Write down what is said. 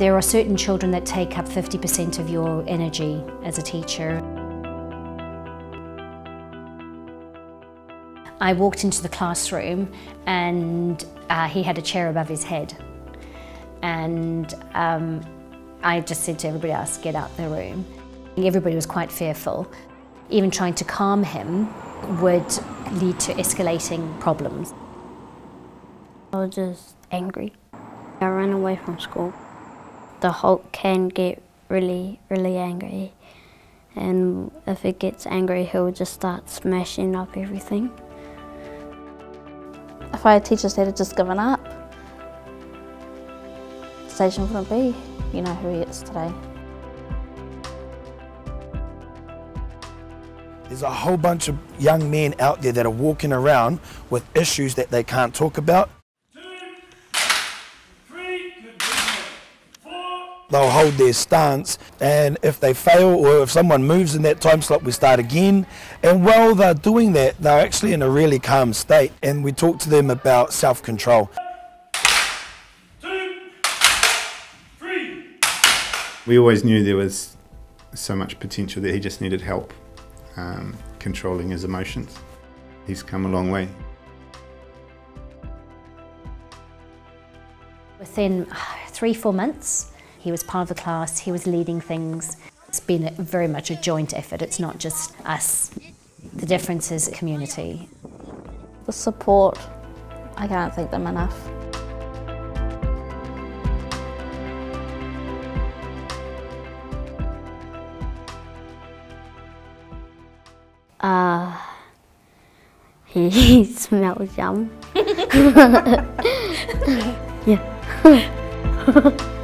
There are certain children that take up 50% of your energy as a teacher. I walked into the classroom and uh, he had a chair above his head. And um, I just said to everybody else, get out the room. Everybody was quite fearful. Even trying to calm him would lead to escalating problems. I was just angry. I ran away from school. The Hulk can get really, really angry. And if it gets angry, he'll just start smashing up everything. If I had teachers that had just given up, Zajhyn wouldn't be, you know, who he is today. There's a whole bunch of young men out there that are walking around with issues that they can't talk about. They'll hold their stance, and if they fail or if someone moves in that time slot, we start again. And while they're doing that, they're actually in a really calm state, and we talk to them about self control. We always knew there was so much potential that he just needed help um, controlling his emotions. He's come a long way. Within uh, three, four months, he was part of the class, he was leading things. It's been a, very much a joint effort, it's not just us. The difference is community. The support, I can't thank them enough. Uh, he smells yum. yeah.